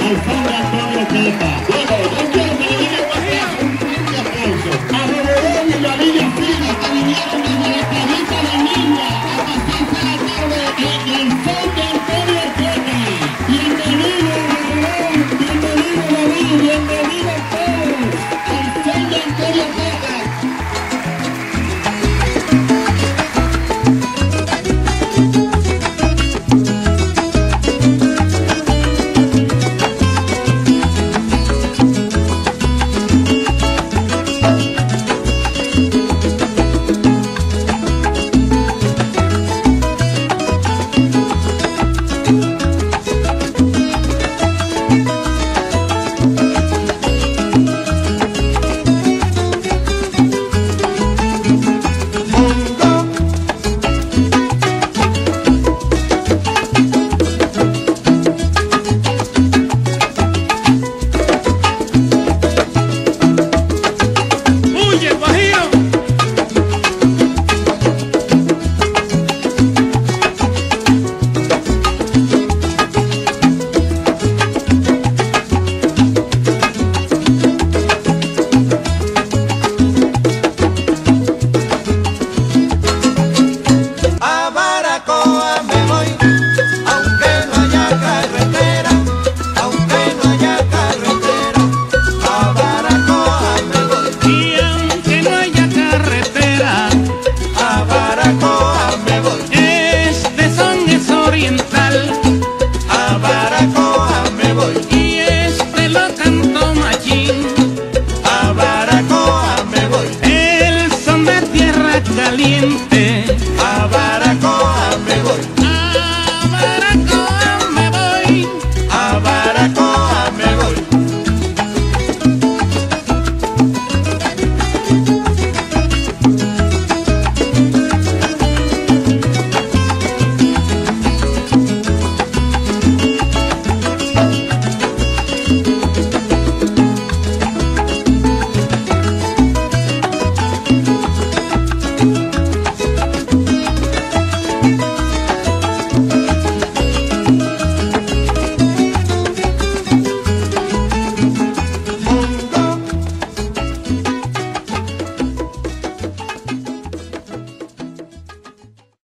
Alfredo Antonio yo quiero que le digan un aplauso, un fuerte aplauso. A Reverón y a Lidia Fina que vinieron